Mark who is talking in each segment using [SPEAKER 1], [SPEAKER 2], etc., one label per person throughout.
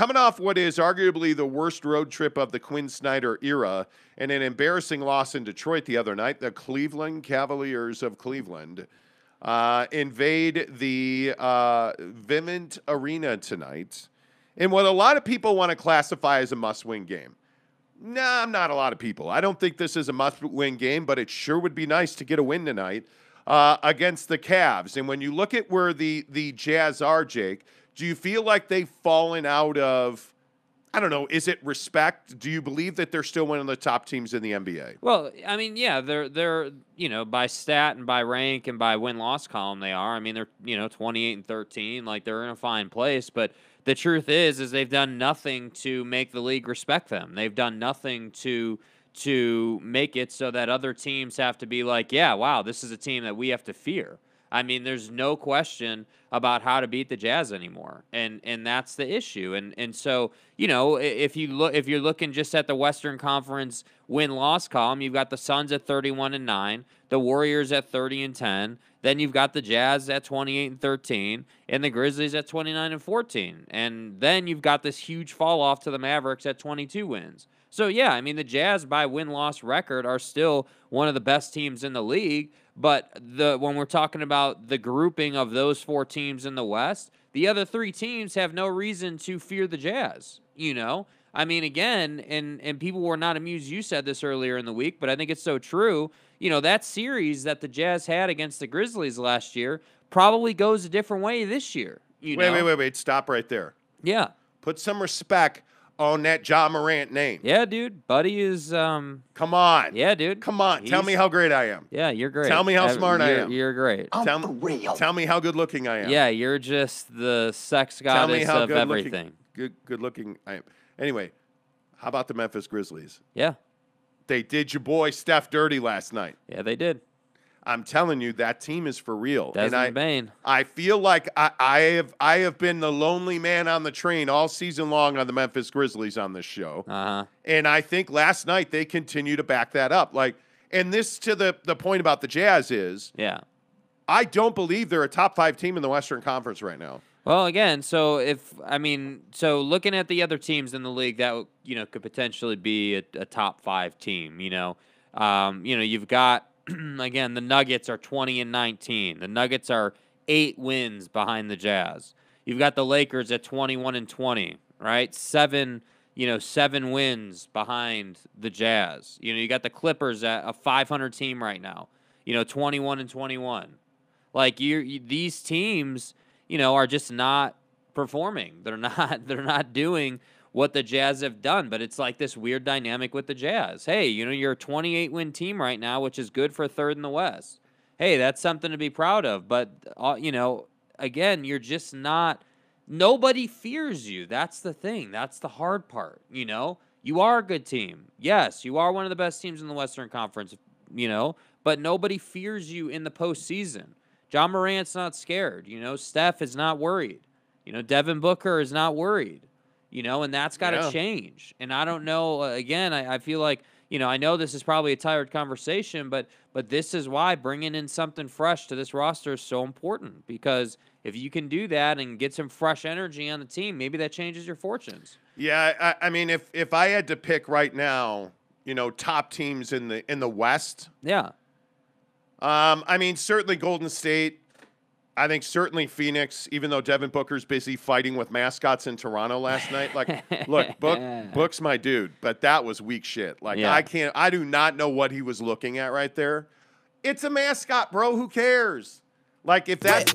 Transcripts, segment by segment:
[SPEAKER 1] coming off what is arguably the worst road trip of the Quinn Snyder era and an embarrassing loss in Detroit the other night, the Cleveland Cavaliers of Cleveland uh, invade the uh, Vivint Arena tonight in what a lot of people want to classify as a must win game. Nah, I'm not a lot of people. I don't think this is a must win game, but it sure would be nice to get a win tonight uh, against the Cavs. And when you look at where the, the Jazz are, Jake, do you feel like they've fallen out of I don't know. Is it respect? Do you believe that they're still one of the top teams in the NBA?
[SPEAKER 2] Well, I mean, yeah, they're they're you know by stat and by rank and by win loss column they are. I mean, they're you know twenty eight and thirteen, like they're in a fine place. But the truth is, is they've done nothing to make the league respect them. They've done nothing to to make it so that other teams have to be like, yeah, wow, this is a team that we have to fear. I mean, there's no question about how to beat the Jazz anymore, and and that's the issue. And and so you know, if you look, if you're looking just at the Western Conference win loss column, you've got the Suns at 31 and nine, the Warriors at 30 and 10, then you've got the Jazz at 28 and 13, and the Grizzlies at 29 and 14, and then you've got this huge fall off to the Mavericks at 22 wins. So yeah, I mean the Jazz by win loss record are still one of the best teams in the league, but the when we're talking about the grouping of those four teams in the West, the other three teams have no reason to fear the Jazz. You know, I mean, again, and and people were not amused. You said this earlier in the week, but I think it's so true. You know, that series that the Jazz had against the Grizzlies last year probably goes a different way this year. You
[SPEAKER 1] wait,
[SPEAKER 2] know?
[SPEAKER 1] wait, wait, wait. Stop right there.
[SPEAKER 2] Yeah.
[SPEAKER 1] Put some respect on that Ja Morant name.
[SPEAKER 2] Yeah, dude. Buddy is um
[SPEAKER 1] Come on.
[SPEAKER 2] Yeah, dude.
[SPEAKER 1] Come on. Tell me how great I am.
[SPEAKER 2] Yeah, you're great.
[SPEAKER 1] Tell me how
[SPEAKER 2] Uh,
[SPEAKER 1] smart I am.
[SPEAKER 2] You're great.
[SPEAKER 1] tell, me, tell me how good looking I am.
[SPEAKER 2] Yeah, you're just the sex
[SPEAKER 1] Tell me
[SPEAKER 2] goddess
[SPEAKER 1] how
[SPEAKER 2] of
[SPEAKER 1] good
[SPEAKER 2] everything.
[SPEAKER 1] looking good good looking I am. Anyway, how about the Memphis Grizzlies?
[SPEAKER 2] Yeah.
[SPEAKER 1] They did your boy Steph dirty last night.
[SPEAKER 2] Yeah, they did.
[SPEAKER 1] I'm telling you, that team is for real.
[SPEAKER 2] Desmond
[SPEAKER 1] and I,
[SPEAKER 2] Bane.
[SPEAKER 1] I feel like I, I have I have been the lonely man on the train all season long on the Memphis Grizzlies on this show.
[SPEAKER 2] Uh-huh.
[SPEAKER 1] And I think last night they continue to back that up. Like, and this to the the point about the Jazz is,
[SPEAKER 2] Yeah.
[SPEAKER 1] I don't believe they're a top five team in the Western Conference right now.
[SPEAKER 2] Well, again, so if I mean, so looking at the other teams in the league that you know could potentially be a, a top five team, you know, um, you know, you've got again the Nuggets are twenty and nineteen. The Nuggets are eight wins behind the Jazz. You've got the Lakers at twenty one and twenty, right? Seven, you know, seven wins behind the Jazz. You know, you got the Clippers at a five hundred team right now. You know, twenty one and twenty one. Like you, you these teams you know, are just not performing. They're not they're not doing what the Jazz have done, but it's like this weird dynamic with the Jazz. Hey, you know, you're a 28 win team right now, which is good for third in the West. Hey, that's something to be proud of, but uh, you know, again, you're just not nobody fears you. That's the thing. That's the hard part, you know? You are a good team. Yes, you are one of the best teams in the Western Conference, you know, but nobody fears you in the postseason. Ja Morant's not scared. You know, Steph is not worried. You know, Devin Booker is not worried. You know, and that's got to
[SPEAKER 1] Yeah.
[SPEAKER 2] change. And I don't know. Uh, again, I, I feel like you know I know this is probably a tired conversation, but but this is why bringing in something fresh to this roster is so important because if you can do that and get some fresh energy on the team, maybe that changes your fortunes.
[SPEAKER 1] Yeah, I, I mean, if if I had to pick right now, you know, top teams in the in the West,
[SPEAKER 2] Yeah.
[SPEAKER 1] Um, I mean, certainly Golden State. I think certainly Phoenix, even though Devin Booker's busy fighting with mascots in Toronto last night. Like, look, Book, Book's my dude, but that was weak shit. Like,
[SPEAKER 2] Yeah.
[SPEAKER 1] I can't, I do not know what he was looking at right there. It's a mascot, bro. Who cares? Like, if that,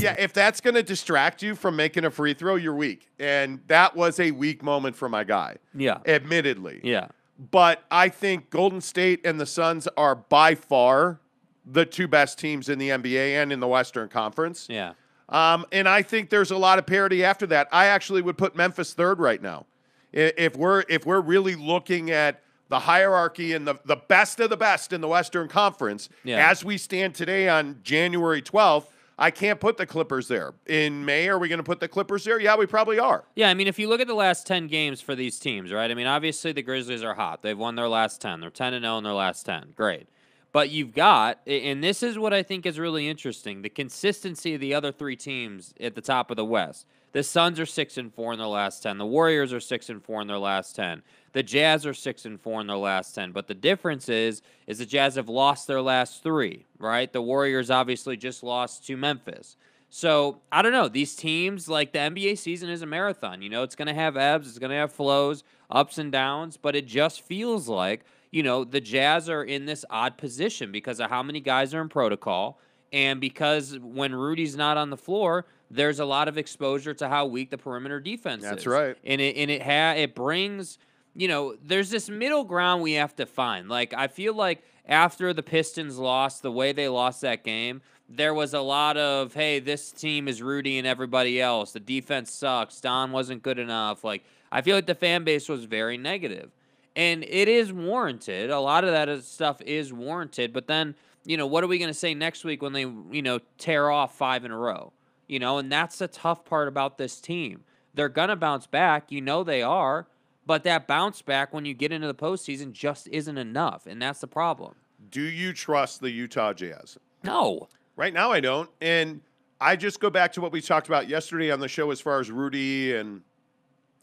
[SPEAKER 1] yeah, if that's gonna distract you from making a free throw, you're weak. And that was a weak moment for my guy,
[SPEAKER 2] Yeah.
[SPEAKER 1] admittedly.
[SPEAKER 2] Yeah.
[SPEAKER 1] But I think Golden State and the Suns are by far the two best teams in the NBA and in the Western Conference.
[SPEAKER 2] Yeah.
[SPEAKER 1] Um, and I think there's a lot of parity after that. I actually would put Memphis third right now. If we're if we're really looking at the hierarchy and the, the best of the best in the Western Conference,
[SPEAKER 2] Yeah.
[SPEAKER 1] as we stand today on January 12th, I can't put the Clippers there. In May, are we going to put the Clippers there? Yeah, we probably are.
[SPEAKER 2] Yeah, I mean, if you look at the last 10 games for these teams, right? I mean, obviously the Grizzlies are hot. They've won their last 10. They're 10 and 0 in their last 10. Great. But you've got, and this is what I think is really interesting the consistency of the other three teams at the top of the West. The Suns are six and four in their last ten. The Warriors are six and four in their last ten. The Jazz are six and four in their last ten. But the difference is, is the Jazz have lost their last three. Right? The Warriors obviously just lost to Memphis. So I don't know. These teams, like the NBA season, is a marathon. You know, it's going to have ebbs, it's going to have flows, ups and downs. But it just feels like you know the Jazz are in this odd position because of how many guys are in protocol. And because when Rudy's not on the floor, there's a lot of exposure to how weak the perimeter defense
[SPEAKER 1] That's
[SPEAKER 2] is.
[SPEAKER 1] That's right.
[SPEAKER 2] And it and it ha- it brings, you know, there's this middle ground we have to find. Like I feel like after the Pistons lost the way they lost that game, there was a lot of, hey, this team is Rudy and everybody else. The defense sucks. Don wasn't good enough. Like I feel like the fan base was very negative. And it is warranted. A lot of that stuff is warranted, but then you know, what are we going to say next week when they, you know, tear off five in a row? You know, and that's the tough part about this team. They're going to bounce back. You know they are. But that bounce back when you get into the postseason just isn't enough. And that's the problem.
[SPEAKER 1] Do you trust the Utah Jazz?
[SPEAKER 2] No.
[SPEAKER 1] Right now, I don't. And I just go back to what we talked about yesterday on the show as far as Rudy and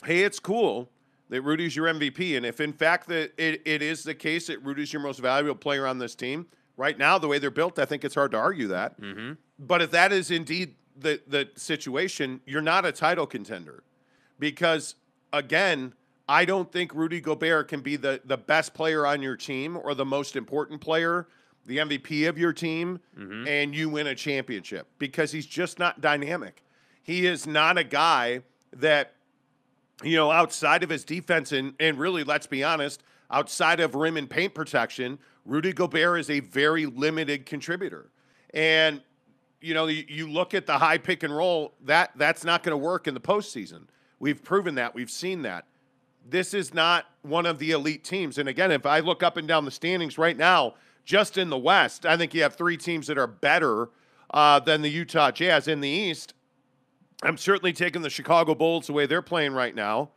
[SPEAKER 1] hey, it's cool that Rudy's your MVP. And if in fact that it, it is the case that Rudy's your most valuable player on this team, right now, the way they're built, I think it's hard to argue that.
[SPEAKER 2] Mm-hmm.
[SPEAKER 1] But if that is indeed the, the situation, you're not a title contender. Because again, I don't think Rudy Gobert can be the, the best player on your team or the most important player, the MVP of your team,
[SPEAKER 2] Mhm.
[SPEAKER 1] and you win a championship because he's just not dynamic. He is not a guy that, you know, outside of his defense, and, and really, let's be honest, outside of rim and paint protection, Rudy Gobert is a very limited contributor. And you know, you, you look at the high pick and roll, that that's not going to work in the postseason. We've proven that. We've seen that. This is not one of the elite teams. And again, if I look up and down the standings right now, just in the West, I think you have three teams that are better uh, than the Utah Jazz in the East. I'm certainly taking the Chicago Bulls the way they're playing right now.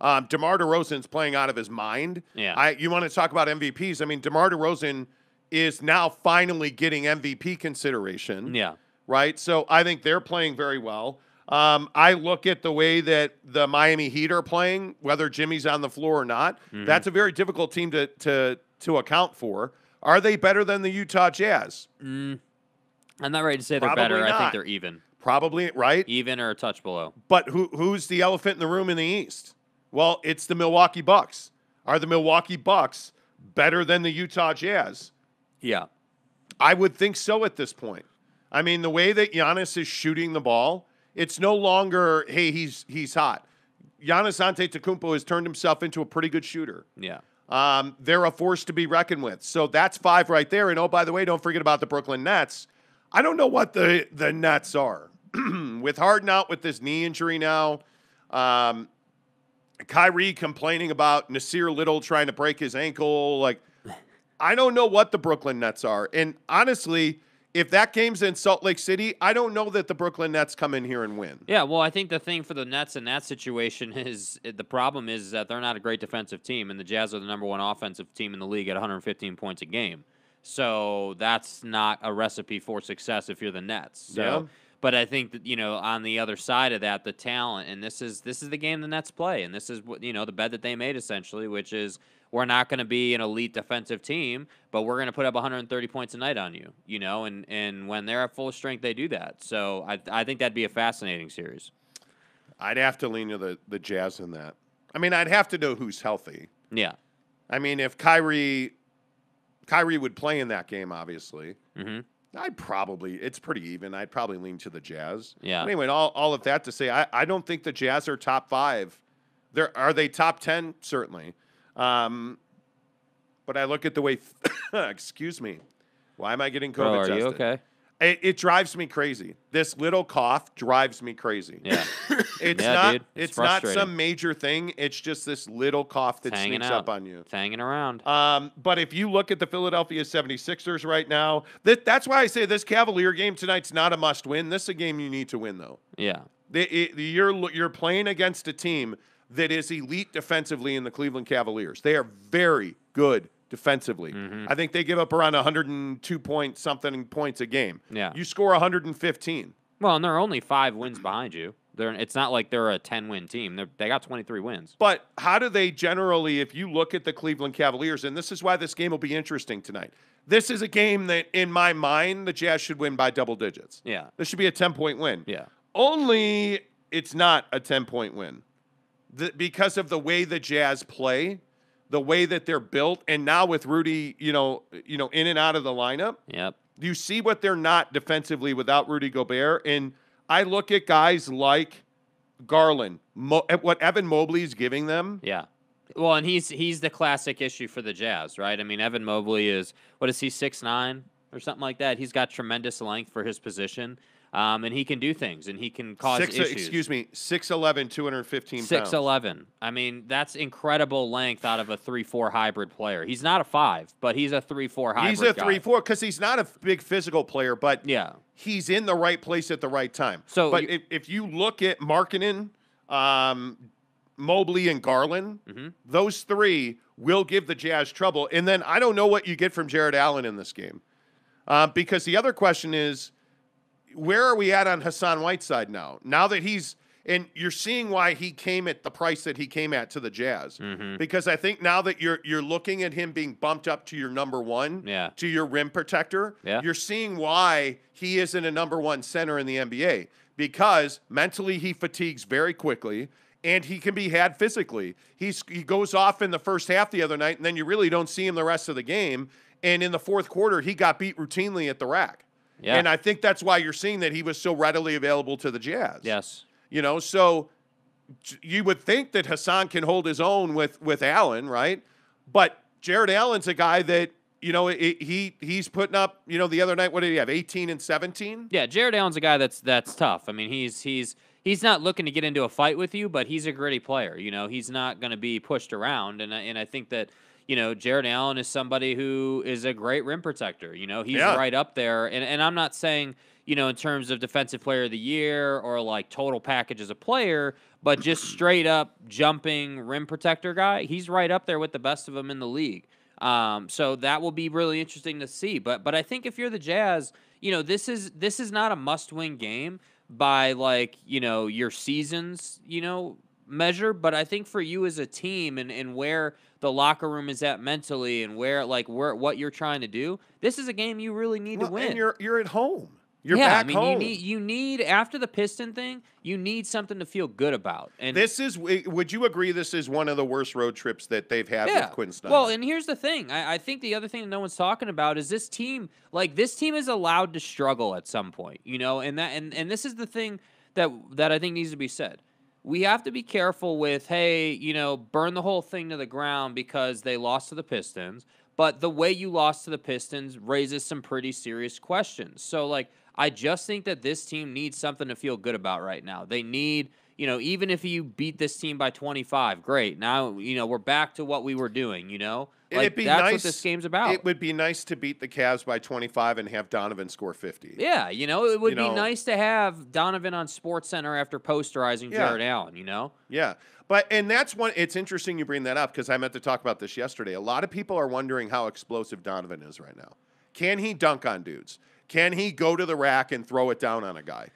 [SPEAKER 1] Um, DeMar DeRozan's playing out of his mind.
[SPEAKER 2] Yeah.
[SPEAKER 1] I, you want to talk about MVPs? I mean, DeMar DeRozan is now finally getting MVP consideration
[SPEAKER 2] Yeah.
[SPEAKER 1] right? So I think they're playing very well. Um, I look at the way that the Miami Heat are playing, whether Jimmy's on the floor or not.
[SPEAKER 2] Mm-hmm.
[SPEAKER 1] That's a very difficult team to to to account for. Are they better than the Utah Jazz?
[SPEAKER 2] Mm, I'm not ready to say they're
[SPEAKER 1] Probably
[SPEAKER 2] better. I think they're even.
[SPEAKER 1] Probably, right?
[SPEAKER 2] Even or a touch below.
[SPEAKER 1] But who who's the elephant in the room in the East? Well, it's the Milwaukee Bucks. Are the Milwaukee Bucks better than the Utah Jazz?
[SPEAKER 2] Yeah.
[SPEAKER 1] I would think so at this point. I mean, the way that Giannis is shooting the ball, it's no longer, hey, he's he's hot. Giannis Antetokounmpo has turned himself into a pretty good shooter.
[SPEAKER 2] Yeah.
[SPEAKER 1] Um, they're a force to be reckoned with. So that's five right there. And oh, by the way, don't forget about the Brooklyn Nets. I don't know what the the Nets are with Harden out with this knee injury now. Um, Kyrie complaining about Nassir Little trying to break his ankle. Like, I don't know what the Brooklyn Nets are. And honestly, if that game's in Salt Lake City, I don't know that the Brooklyn Nets come in here and win.
[SPEAKER 2] Yeah, well, I think the thing for the Nets in that situation is the problem is that they're not a great defensive team, and the Jazz are the number one offensive team in the league at 115 points a game. So that's not a recipe for success if you're the Nets. So,
[SPEAKER 1] Yeah.
[SPEAKER 2] but I think that you know on the other side of that, the talent, and this is this is the game the Nets play, and this is what you know the bet that they made essentially, which is we're not going to be an elite defensive team, but we're going to put up 130 points a night on you, you know, and and when they're at full strength, they do that. So I I think that'd be a fascinating series.
[SPEAKER 1] I'd have to lean to the, the Jazz in that. I mean, I'd have to know who's healthy.
[SPEAKER 2] Yeah.
[SPEAKER 1] I mean, if Kyrie Kyrie would play in that game, obviously,
[SPEAKER 2] hmm
[SPEAKER 1] I'd probably it's pretty even. I'd probably lean to the Jazz.
[SPEAKER 2] Yeah.
[SPEAKER 1] But Anyway, all, all of that to say, I, I don't think the Jazz are top five. They're are they top ten? Certainly. Um, but I look at the way excuse me. Why am I getting COVID
[SPEAKER 2] Bro, are
[SPEAKER 1] tested?
[SPEAKER 2] you okay?
[SPEAKER 1] It, it drives me crazy. This little cough drives me crazy.
[SPEAKER 2] Yeah.
[SPEAKER 1] It's
[SPEAKER 2] Yeah,
[SPEAKER 1] not
[SPEAKER 2] dude,
[SPEAKER 1] it's,
[SPEAKER 2] it's
[SPEAKER 1] not some major thing. It's just this little cough that sneaks
[SPEAKER 2] out.
[SPEAKER 1] up on you.
[SPEAKER 2] It's hanging around.
[SPEAKER 1] Um, but if you look at the Philadelphia 76ers right now, that, that's why I say this Cavalier game tonight's not a must win. This is a game you need to win, though.
[SPEAKER 2] Yeah.
[SPEAKER 1] The, it, you're, you're playing against a team that is elite defensively in the Cleveland Cavaliers. They are very good defensively.
[SPEAKER 2] Mhm.
[SPEAKER 1] I think they give up around 102 point something points a game.
[SPEAKER 2] Yeah.
[SPEAKER 1] You score 115.
[SPEAKER 2] Well, and they're only five wins behind you. They're it's not like they're a 10 win team. They're, they got 23 wins.
[SPEAKER 1] But how do they generally, if you look at the Cleveland Cavaliers, and this is why this game will be interesting tonight. This is a game that, in my mind, the Jazz should win by double digits.
[SPEAKER 2] Yeah.
[SPEAKER 1] This should be a 10 point win.
[SPEAKER 2] Yeah.
[SPEAKER 1] Only it's not a 10 point win the, because of the way the Jazz play, the way that they're built, and now with Rudy, you know, you know, in and out of the lineup.
[SPEAKER 2] Yep.
[SPEAKER 1] You see what they're not defensively without Rudy Gobert, and I look at guys like Garland, Mo- what Evan Mobley is giving them.
[SPEAKER 2] Yeah. Well, and he's he's the classic issue for the Jazz, right? I mean, Evan Mobley is what is he six nine or something like that? He's got tremendous length for his position, um, and he can do things, and he can cause
[SPEAKER 1] Six,
[SPEAKER 2] issues.
[SPEAKER 1] excuse me, 6'11", 215
[SPEAKER 2] Six
[SPEAKER 1] pounds.
[SPEAKER 2] eleven. I mean, that's incredible length out of a three four hybrid player. He's not a five, but he's a three four hybrid.
[SPEAKER 1] He's a three four because he's not a big physical player, but
[SPEAKER 2] Yeah.
[SPEAKER 1] he's in the right place at the right time.
[SPEAKER 2] So
[SPEAKER 1] but
[SPEAKER 2] you-
[SPEAKER 1] if, if you look at Markkanen, um, Mobley, and Garland,
[SPEAKER 2] Mhm.
[SPEAKER 1] those three will give the Jazz trouble. And then I don't know what you get from Jarrett Allen in this game, uh, because the other question is, where are we at on Hassan Whiteside now? Now that he's and you're seeing why he came at the price that he came at to the Jazz,
[SPEAKER 2] Mhm.
[SPEAKER 1] because I think now that you're you're looking at him being bumped up to your number one,
[SPEAKER 2] Yeah.
[SPEAKER 1] to your rim protector,
[SPEAKER 2] Yeah.
[SPEAKER 1] you're seeing why he isn't a number one center in the NBA because mentally he fatigues very quickly and he can be had physically. He's he goes off in the first half the other night and then you really don't see him the rest of the game. And in the fourth quarter, he got beat routinely at the rack.
[SPEAKER 2] Yeah.
[SPEAKER 1] And I think that's why you're seeing that he was so readily available to the Jazz.
[SPEAKER 2] Yes.
[SPEAKER 1] You know, so you would think that Hassan can hold his own with with Allen, right? But Jarrett Allen's a guy that you know it, he he's putting up. You know, the other night, what did he have? 18 and 17.
[SPEAKER 2] Yeah, Jarrett Allen's a guy that's that's tough. I mean, he's he's he's not looking to get into a fight with you, but he's a gritty player. You know, he's not going to be pushed around, and I- and I think that you know Jarrett Allen is somebody who is a great rim protector. You know, he's
[SPEAKER 1] Yeah.
[SPEAKER 2] right up there, and and I'm not saying you know in terms of defensive player of the year or like total package as a player, but just straight up jumping rim protector guy. He's right up there with the best of them in the league. Um, so that will be really interesting to see. But but I think if you're the Jazz, you know this is this is not a must-win game by like you know your seasons you know measure. But I think for you as a team and and where the locker room is at mentally and where like where what you're trying to do, this is a game you really need
[SPEAKER 1] Well,
[SPEAKER 2] to win.
[SPEAKER 1] and you're you're at home. You're
[SPEAKER 2] yeah,
[SPEAKER 1] back
[SPEAKER 2] I mean
[SPEAKER 1] home.
[SPEAKER 2] you need you need after the Piston thing, you need something to feel good about. And
[SPEAKER 1] this is. Would you agree? This is one of the worst road trips that they've had with Quinn Snyder.
[SPEAKER 2] Well, and here's the thing. I, I think the other thing that no one's talking about is this team. Like this team is allowed to struggle at some point, you know, and that and and this is the thing that that I think needs to be said. We have to be careful with, hey, you know, burn the whole thing to the ground because they lost to the Pistons. But the way you lost to the Pistons raises some pretty serious questions. So, like, I just think that this team needs something to feel good about right now. They need, you know, even if you beat this team by 25, great. Now, you know, we're back to what we were doing, you know? Like,
[SPEAKER 1] it'd be
[SPEAKER 2] that's
[SPEAKER 1] nice,
[SPEAKER 2] what this game's about.
[SPEAKER 1] It would be nice to beat the Cavs by 25 and have Donovan score 50.
[SPEAKER 2] yeah, you know, it would
[SPEAKER 1] You
[SPEAKER 2] be
[SPEAKER 1] know-
[SPEAKER 2] nice to have Donovan on Sports Center after posterizing
[SPEAKER 1] Yeah.
[SPEAKER 2] Jarrett Allen, you know?
[SPEAKER 1] Yeah. But and that's one it's interesting you bring that up because I meant to talk about this yesterday. A lot of people are wondering how explosive Donovan is right now. Can he dunk on dudes? Can he go to the rack and throw it down on a guy?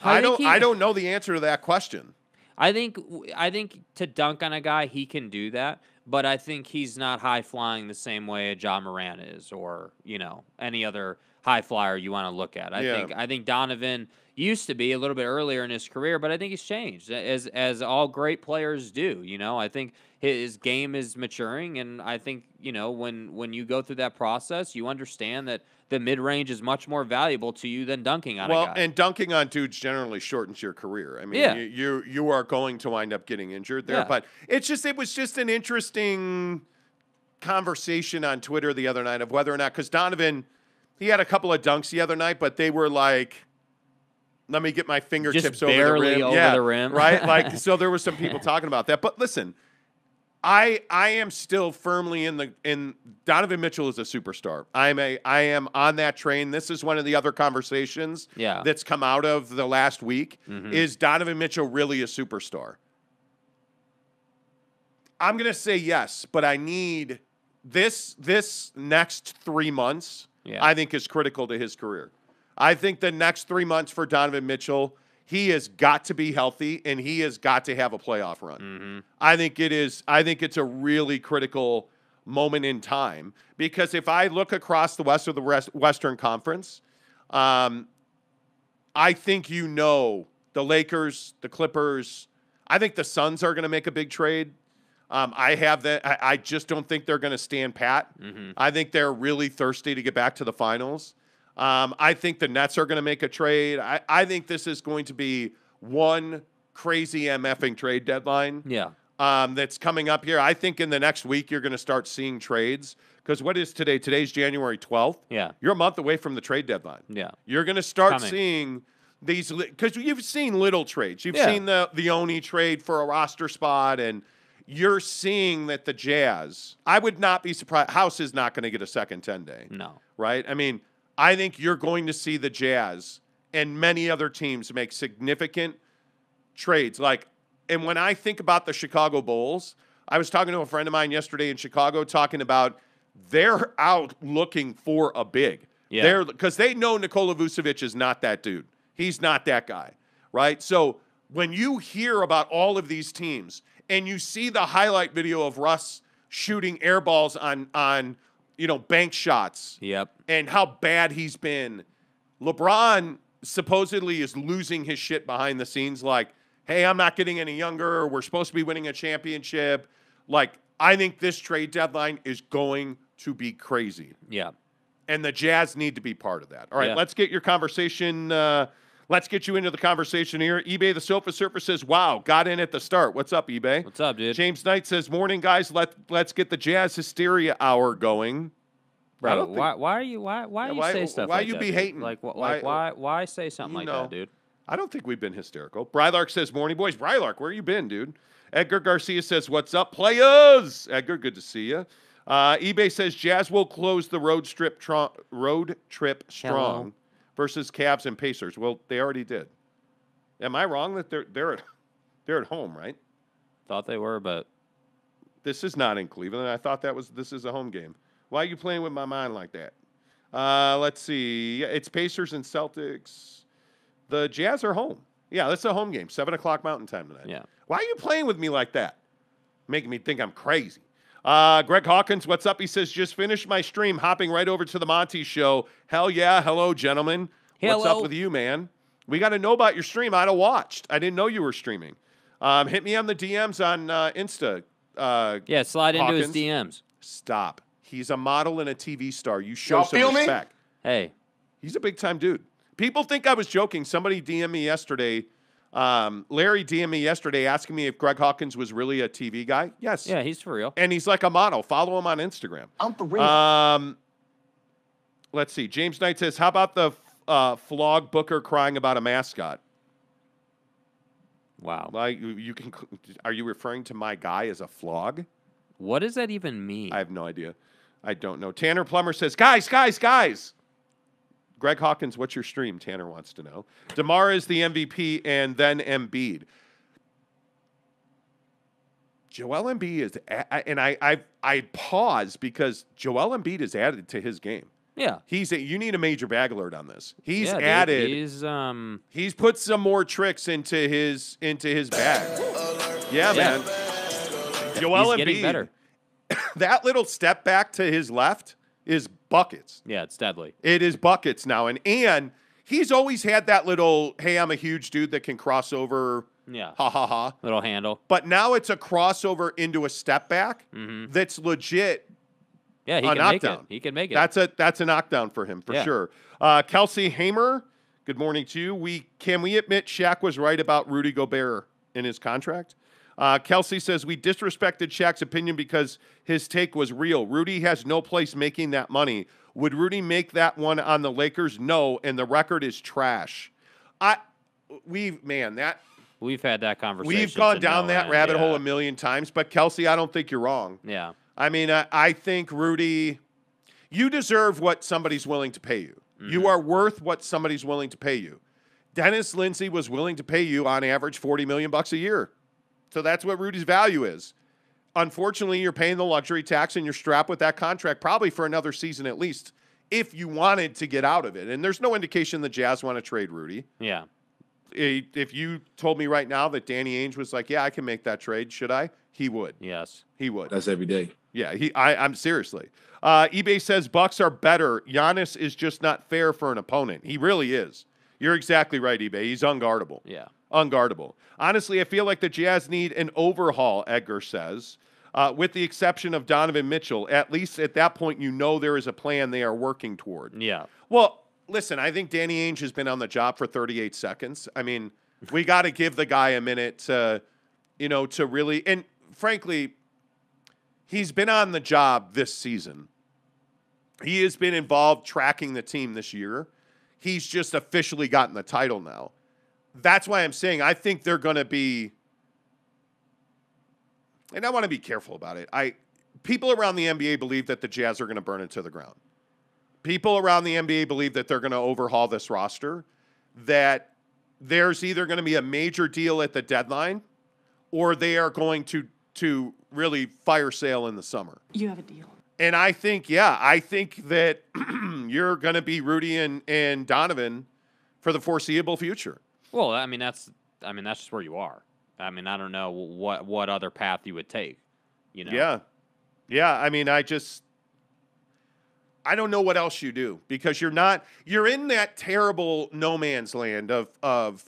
[SPEAKER 2] I
[SPEAKER 1] I,
[SPEAKER 2] think
[SPEAKER 1] don't
[SPEAKER 2] he-
[SPEAKER 1] I don't know the answer to that question.
[SPEAKER 2] I think I think to dunk on a guy, he can do that, but I think he's not high flying the same way a Ja Morant is, or you know any other high flyer you want to look at. I
[SPEAKER 1] Yeah.
[SPEAKER 2] think I think Donovan used to be a little bit earlier in his career, but I think he's changed as as all great players do. You know, I think his game is maturing, and I think you know when when you go through that process, you understand that the mid range is much more valuable to you than dunking on
[SPEAKER 1] Well, and dunking on dudes generally shortens your career. I mean,
[SPEAKER 2] Yeah.
[SPEAKER 1] you, you you are going to wind up getting injured there.
[SPEAKER 2] Yeah.
[SPEAKER 1] But it's just it was just an interesting conversation on Twitter the other night of whether or not because Donovan he had a couple of dunks the other night, but they were like. Let me get my fingertips over the rim.
[SPEAKER 2] over
[SPEAKER 1] yeah,
[SPEAKER 2] the rim.
[SPEAKER 1] right? Like, so there were some people talking about that. But listen, I I am still firmly in the in Donovan Mitchell is a superstar. I'm a I am on that train. This is one of the other conversations
[SPEAKER 2] Yeah.
[SPEAKER 1] that's come out of the last week.
[SPEAKER 2] Mhm.
[SPEAKER 1] Is Donovan Mitchell really a superstar? I'm gonna say yes, but I need this this next three months.
[SPEAKER 2] Yeah.
[SPEAKER 1] I think is critical to his career. I think the next three months for Donovan Mitchell, he has got to be healthy and he has got to have a playoff run.
[SPEAKER 2] Mm-hmm.
[SPEAKER 1] I think it is. I think it's a really critical moment in time because if I look across the west of the rest, Western Conference, um, I think you know the Lakers, the Clippers. I think the Suns are going to make a big trade. Um, I have that. I, I just don't think they're going to stand pat.
[SPEAKER 2] Mm-hmm.
[SPEAKER 1] I think they're really thirsty to get back to the finals. Um, I think the Nets are going to make a trade. I, I think this is going to be one crazy MFing trade deadline
[SPEAKER 2] Yeah.
[SPEAKER 1] um, that's coming up here. I think in the next week you're going to start seeing trades because what is today? Today's January 12th.
[SPEAKER 2] Yeah.
[SPEAKER 1] You're a month away from the trade deadline.
[SPEAKER 2] Yeah.
[SPEAKER 1] You're going to start
[SPEAKER 2] Coming.
[SPEAKER 1] seeing these because you've seen little trades. You've
[SPEAKER 2] Yeah.
[SPEAKER 1] seen the the Oni trade for a roster spot, and you're seeing that the Jazz. I would not be surprised. House is not going to get a second ten day,
[SPEAKER 2] No.
[SPEAKER 1] right? I mean, I think you're going to see the Jazz and many other teams make significant trades. Like, and when I think about the Chicago Bulls, I was talking to a friend of mine yesterday in Chicago talking about they're out looking for a big.
[SPEAKER 2] Yeah.
[SPEAKER 1] They're because they know Nikola Vucevic is not that dude. He's not that guy, right? So when you hear about all of these teams and you see the highlight video of Russ shooting air balls on on you know bank shots
[SPEAKER 2] Yep.
[SPEAKER 1] and how bad he's been. LeBron supposedly is losing his shit behind the scenes, like, hey, I'm not getting any younger. We're supposed to be winning a championship. Like, I think this trade deadline is going to be crazy.
[SPEAKER 2] Yeah.
[SPEAKER 1] And the Jazz need to be part of that. All right,
[SPEAKER 2] Yeah.
[SPEAKER 1] let's get your conversation. Uh, let's get you into the conversation here. eBay the Sofa Surfer says, wow, got in at the start. What's up, eBay?
[SPEAKER 2] What's up, dude?
[SPEAKER 1] James Knight says, morning, guys. Let, let's get the Jazz hysteria hour going.
[SPEAKER 2] Bro,
[SPEAKER 1] think-
[SPEAKER 2] why, why are you why why
[SPEAKER 1] Yeah,
[SPEAKER 2] you
[SPEAKER 1] why-
[SPEAKER 2] say stuff
[SPEAKER 1] why
[SPEAKER 2] like
[SPEAKER 1] you
[SPEAKER 2] that,
[SPEAKER 1] be
[SPEAKER 2] dude?
[SPEAKER 1] hating?
[SPEAKER 2] Like wh-
[SPEAKER 1] Why-
[SPEAKER 2] like why why say something like
[SPEAKER 1] know.
[SPEAKER 2] that, dude?
[SPEAKER 1] I don't think we've been hysterical. Brylark says, Morning, boys. Brylark, where you been, dude? Edgar Garcia says, What's up, players? Edgar, good to see you. Uh, eBay says, Jazz will close the road strip tro- road trip strong
[SPEAKER 2] Hello.
[SPEAKER 1] Versus Cavs and Pacers. Well, they already did. Am I wrong that they're they're at they're at home, right?
[SPEAKER 2] Thought they were, but
[SPEAKER 1] This is not in Cleveland. I thought that was this is a home game. Why are you playing with my mind like that? Uh, let's see. It's Pacers and Celtics. The Jazz are home. Yeah, that's a home game. Seven o'clock Mountain Time tonight.
[SPEAKER 2] yeah.
[SPEAKER 1] Why are you playing with me like that? Making me think I'm crazy. Uh, Greg Hawkins, what's up? He says, just finished my stream, hopping right over to the Monty show. Hell yeah. Hello, gentlemen. What's up with you, man? We got to know about your stream. I'd have watched. I didn't know you were streaming. Um, hit me on the DMs on uh, Insta. Uh,
[SPEAKER 2] Yeah, slide into his DMs.
[SPEAKER 1] Stop. He's a model and a TV star. You show
[SPEAKER 3] Y'all
[SPEAKER 1] some
[SPEAKER 3] feel me?
[SPEAKER 1] respect.
[SPEAKER 2] Hey,
[SPEAKER 1] He's a big time dude. People think I was joking. Somebody DM me yesterday. Um, Larry DM me yesterday asking me if Greg Hawkins was really a TV guy. Yes.
[SPEAKER 2] yeah, he's for real.
[SPEAKER 1] And he's like a model. Follow him on Instagram.
[SPEAKER 3] I'm for real.
[SPEAKER 1] Um, let's see. James Knight says, "How about the uh, flog Booker crying about a mascot?"
[SPEAKER 2] Wow.
[SPEAKER 1] Like you, you can. Are you referring to my guy as a flog?
[SPEAKER 2] What does that even mean?
[SPEAKER 1] I have no idea. I don't know. Tanner Plummer says, guys, guys, guys. Greg Hawkins, what's your stream? Tanner wants to know. DeMar is the MVP and then Embiid. Joel Embiid is, and I, I, I pause because Joel Embiid is added to his game.
[SPEAKER 2] yeah.
[SPEAKER 1] He's a, you need a major bag alert on this. He's
[SPEAKER 2] yeah,
[SPEAKER 1] added.
[SPEAKER 2] He's um
[SPEAKER 1] he's put some more tricks into his into his bag. Yeah,
[SPEAKER 2] Yeah.
[SPEAKER 1] man. Joel
[SPEAKER 2] he's getting
[SPEAKER 1] Embiid,
[SPEAKER 2] better.
[SPEAKER 1] that little step back to his left is buckets.
[SPEAKER 2] Yeah, it's deadly.
[SPEAKER 1] It is buckets now, and and he's always had that little hey, I'm a huge dude that can cross over,
[SPEAKER 2] Yeah.
[SPEAKER 1] ha ha ha.
[SPEAKER 2] Little handle.
[SPEAKER 1] But now it's a crossover into a step back
[SPEAKER 2] Mhm.
[SPEAKER 1] that's legit.
[SPEAKER 2] Yeah, he
[SPEAKER 1] A
[SPEAKER 2] can make it. He can make it.
[SPEAKER 1] That's a that's a knockdown for him for
[SPEAKER 2] Yeah.
[SPEAKER 1] sure. Uh, Kelsey Hamer, good morning to you. We can we admit Shaq was right about Rudy Gobert in his contract? Uh, Kelsey says we disrespected Shaq's opinion because his take was real. Rudy has no place making that money. Would Rudy make that one on the Lakers? No, and the record is trash. I we man that
[SPEAKER 2] We've had that conversation.
[SPEAKER 1] we've gone down
[SPEAKER 2] no
[SPEAKER 1] that
[SPEAKER 2] end,
[SPEAKER 1] rabbit
[SPEAKER 2] yeah.
[SPEAKER 1] hole a million times, but Kelsey, I don't think you're wrong.
[SPEAKER 2] Yeah.
[SPEAKER 1] I mean, I, I think Rudy, you deserve what somebody's willing to pay you. You are worth what somebody's willing to pay you. Dennis Lindsay was willing to pay you on average 40 million bucks a year. So that's what Rudy's value is. Unfortunately, you're paying the luxury tax and you're strapped with that contract probably for another season at least if you wanted to get out of it. And there's no indication the Jazz want to trade Rudy.
[SPEAKER 2] Yeah.
[SPEAKER 1] if you told me right now that Danny Ainge was like, "Yeah, I can make that trade," should I? He would.
[SPEAKER 2] Yes.
[SPEAKER 1] He would.
[SPEAKER 3] That's every day.
[SPEAKER 1] Yeah, he. I, I'm seriously. Uh, eBay says Bucks are better. Giannis is just not fair for an opponent. He really is. You're exactly right, eBay. He's unguardable.
[SPEAKER 2] Yeah.
[SPEAKER 1] Unguardable. Honestly, I feel like the Jazz need an overhaul. Edgar says, uh, with the exception of Donovan Mitchell. At least at that point, you know there is a plan they are working toward.
[SPEAKER 2] Yeah.
[SPEAKER 1] Well, listen, I think Danny Ainge has been on the job for 38 seconds. I mean, we got to give the guy a minute to, you know, to really, and frankly, he's been on the job this season. He has been involved tracking the team this year. He's just officially gotten the title now. That's why I'm saying I think they're going to be, and I want to be careful about it. I people around the NBA believe that the Jazz are going to burn it to the ground people around the NBA believe that they're going to overhaul this roster, that there's either going to be a major deal at the deadline or they are going to to really fire sale in the summer.
[SPEAKER 4] You have a deal.
[SPEAKER 1] And I think, yeah, I think that you're going to be Rudy and, and Donovan for the foreseeable future.
[SPEAKER 2] Well, I mean that's I mean that's just where you are. I mean I don't know what what other path you would take. You know.
[SPEAKER 1] Yeah. Yeah. I mean, I just, I don't know what else you do because you're not, you're in that terrible no man's land of, of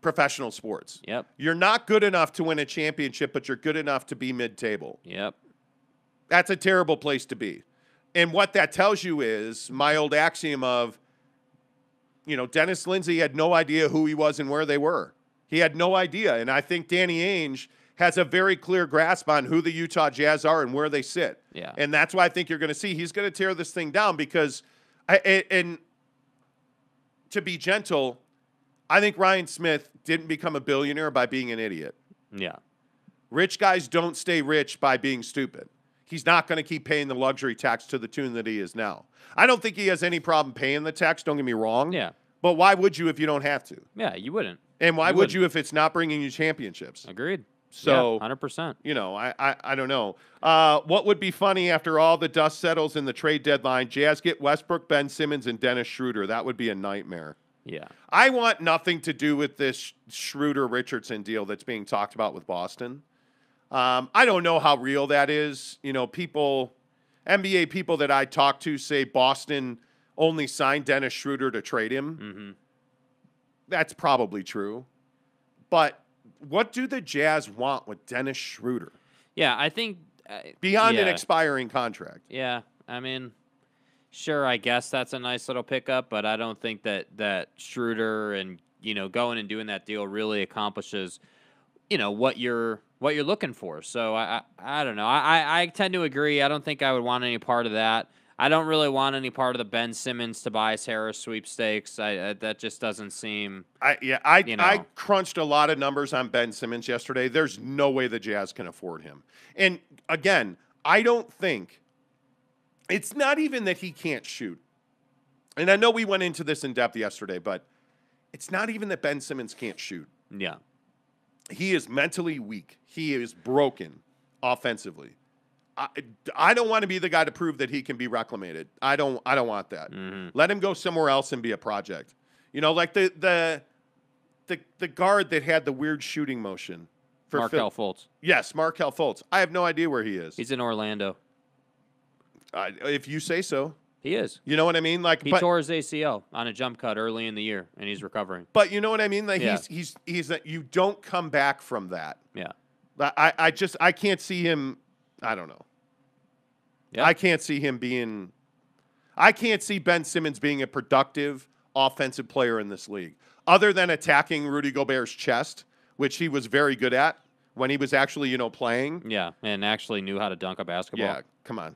[SPEAKER 1] professional sports.
[SPEAKER 2] Yep.
[SPEAKER 1] You're not good enough to win a championship, but you're good enough to be mid table.
[SPEAKER 2] Yep.
[SPEAKER 1] That's a terrible place to be. And what that tells you is my old axiom of, you know, Dennis Lindsay had no idea who he was and where they were. He had no idea. And I think Danny Ainge has a very clear grasp on who the Utah Jazz are and where they sit.
[SPEAKER 2] Yeah.
[SPEAKER 1] And that's why I think you're going to see he's going to tear this thing down because, I, and to be gentle, I think Ryan Smith didn't become a billionaire by being an idiot.
[SPEAKER 2] Yeah.
[SPEAKER 1] Rich guys don't stay rich by being stupid. He's not going to keep paying the luxury tax to the tune that he is now. I don't think he has any problem paying the tax, don't get me wrong.
[SPEAKER 2] Yeah.
[SPEAKER 1] But why would you if you don't have to?
[SPEAKER 2] Yeah. You wouldn't.
[SPEAKER 1] And why
[SPEAKER 2] You
[SPEAKER 1] would
[SPEAKER 2] wouldn't.
[SPEAKER 1] you if it's not bringing you championships?
[SPEAKER 2] Agreed.
[SPEAKER 1] So-
[SPEAKER 2] hundred percent.
[SPEAKER 1] You know, I, I, I don't know. Uh, what would be funny after all the dust settles in the trade deadline? Jazz get Westbrook, Ben Simmons, and Dennis Schroeder. That would be a nightmare.
[SPEAKER 2] Yeah.
[SPEAKER 1] I want nothing to do with this Schroeder Richardson deal that's being talked about with Boston. Um, I don't know how real that is. You know, people, NBA people that I talk to say Boston only signed Dennis Schroeder to trade him.
[SPEAKER 2] Mm-hmm.
[SPEAKER 1] That's probably true. But what do the Jazz want with Dennis Schroeder
[SPEAKER 2] Yeah. I think uh,
[SPEAKER 1] beyond an expiring contract?
[SPEAKER 2] Yeah, I mean, sure, I guess that's a nice little pickup, but I don't think that that Schroeder and you know going and doing that deal really accomplishes, you know, what you're what you're looking for. So I I, I don't know. I, I I tend to agree. I don't think I would want any part of that. I don't really want any part of the Ben Simmons Tobias Harris sweepstakes. I, I that just doesn't seem.
[SPEAKER 1] I yeah, I
[SPEAKER 2] You
[SPEAKER 1] I crunched a lot of numbers on Ben Simmons yesterday. There's no way the Jazz can afford him. And again, I don't think it's not even that he can't shoot. And I know we went into this in depth yesterday, but it's not even that Ben Simmons can't shoot.
[SPEAKER 2] Yeah,
[SPEAKER 1] He is mentally weak. He is broken offensively. I, I don't want to be the guy to prove that he can be reclamated. I don't I don't want that.
[SPEAKER 2] Mhm.
[SPEAKER 1] Let him go somewhere else and be a project. You know, like the the the the guard that had the weird shooting motion for
[SPEAKER 2] Markelle
[SPEAKER 1] Phil-
[SPEAKER 2] Fultz.
[SPEAKER 1] Yes, Markelle Fultz. I have no idea where he is.
[SPEAKER 2] He's in Orlando.
[SPEAKER 1] I if you say so.
[SPEAKER 2] He is.
[SPEAKER 1] You know what I mean? Like,
[SPEAKER 2] He
[SPEAKER 1] but,
[SPEAKER 2] tore his ACL on a jump cut early in the year, and he's recovering.
[SPEAKER 1] but you know what I mean? Like,
[SPEAKER 2] Yeah.
[SPEAKER 1] he's he's he's that you don't come back from that.
[SPEAKER 2] Yeah.
[SPEAKER 1] I I just I can't see him. I don't know.
[SPEAKER 2] Yeah.
[SPEAKER 1] I can't see him being. I can't see Ben Simmons being a productive offensive player in this league, other than attacking Rudy Gobert's chest, which he was very good at when he was actually, you know, playing.
[SPEAKER 2] Yeah, and actually knew how to dunk a basketball.
[SPEAKER 1] Yeah, come on.